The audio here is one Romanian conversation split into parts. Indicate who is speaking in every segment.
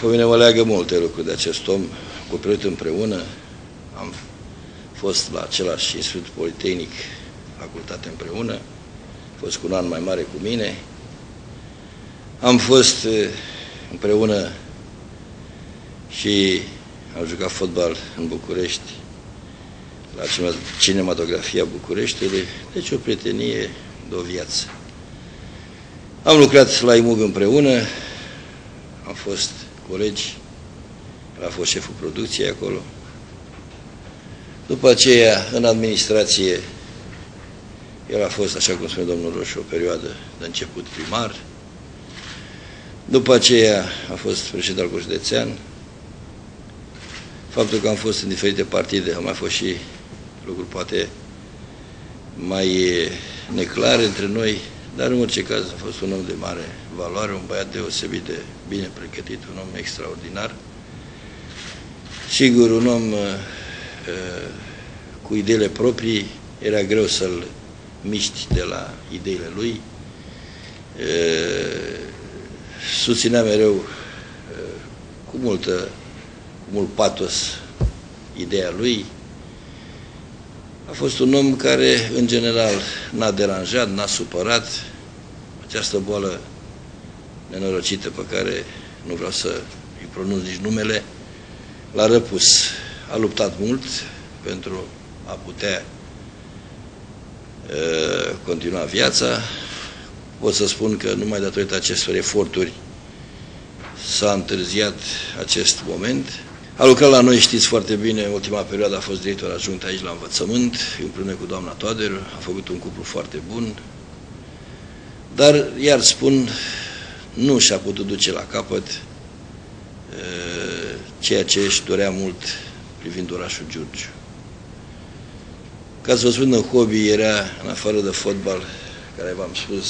Speaker 1: Pe mine mă leagă multe lucruri de acest om, copilărit împreună, am fost la același institut politehnic, facultate împreună, a fost cu un an mai mare cu mine, am fost eh, împreună și am jucat fotbal în București, la cinematografia Bucureștiului, deci o prietenie de o viață. Am lucrat la IMUG împreună, am fost colegi, el a fost șeful producției acolo. După aceea, în administrație, el a fost, așa cum spune domnul Roșu, o perioadă de început primar. După aceea a fost președinte al județean. Faptul că am fost în diferite partide, a mai fost și lucruri poate mai neclare între noi, dar în orice caz a fost un om de mare valoare, un băiat deosebit de bine pregătit, un om extraordinar. Sigur, un om uh, uh, cu ideile proprii, era greu să-l miști de la ideile lui. Uh, susținea mereu uh, cu, multă, cu mult patos ideea lui. A fost un om care, în general, n-a deranjat, n-a supărat. Această boală nenorocită pe care nu vreau să îi pronunț nici numele, l-a răpus. A luptat mult pentru a putea uh, continua viața. Pot să spun că numai datorită acestor eforturi s-a întârziat acest moment. A lucrat la noi, știți foarte bine, ultima perioadă a fost director adjunct aici la învățământ, împreună cu doamna Toader, a făcut un cuplu foarte bun, dar, iar spun, nu și-a putut duce la capăt ceea ce își dorea mult privind orașul Giurgiu. Ca să vă spun, în hobby era, în afară de fotbal, care v-am spus,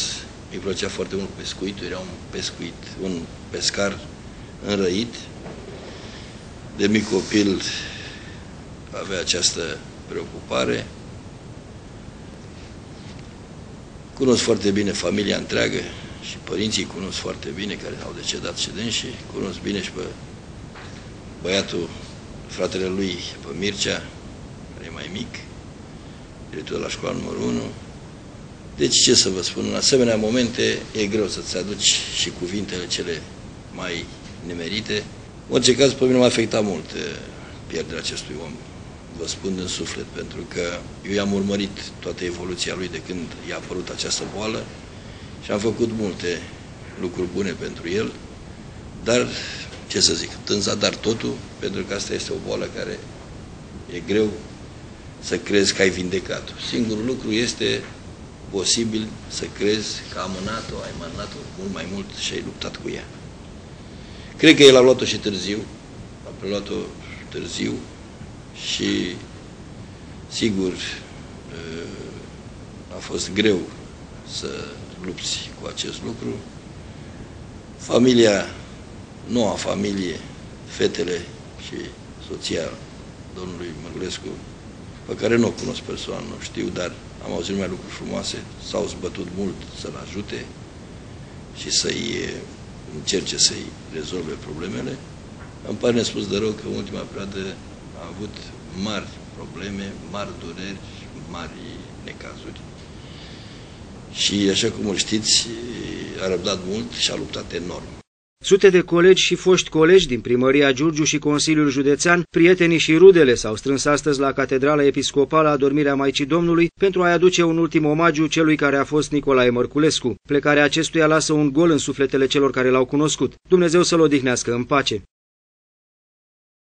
Speaker 1: îi plăcea foarte mult pescuitul, era un pescuit, un pescar înrăit. De mic copil avea această preocupare. Cunosc foarte bine familia întreagă și părinții cunosc foarte bine, care au decedat și și cunosc bine și pe băiatul, fratele lui, pe Mircea, care e mai mic, director la școala numărul 1. Deci, ce să vă spun, în asemenea momente e greu să-ți aduci și cuvintele cele mai nemerite. În orice caz, pe mine m-a afectat mult eh, pierderea acestui om. Vă spun în suflet, pentru că eu i-am urmărit toată evoluția lui de când i-a apărut această boală și am făcut multe lucruri bune pentru el, dar, ce să zic, tânza dar totul, pentru că asta este o boală care e greu să crezi că ai vindecat-o. Singurul lucru este posibil să crezi că ai amânat-o, ai amânat-o mult mai mult și ai luptat cu ea. Cred că el a luat-o și târziu, a preluat-o târziu și sigur a fost greu să lupți cu acest lucru. Familia, noua familie, fetele și soția domnului Măgulescu, pe care nu o cunosc personal, nu știu, dar am auzit numai lucruri frumoase, s-au zbătut mult să-l ajute și să-i încerce să-i rezolve problemele. Îmi pare nespus de rău că în ultima perioadă a avut mari probleme, mari dureri, mari necazuri. Și, așa cum îl știți, a răbdat mult și a luptat enorm.
Speaker 2: Sute de colegi și foști colegi din primăria Giurgiu și Consiliul Județean, prietenii și rudele s-au strâns astăzi la Catedrala Episcopală a Dormirea Maicii Domnului pentru a-i aduce un ultim omagiu celui care a fost Nicolae Mărculescu. Plecarea acestuia lasă un gol în sufletele celor care l-au cunoscut. Dumnezeu să-l odihnească în pace.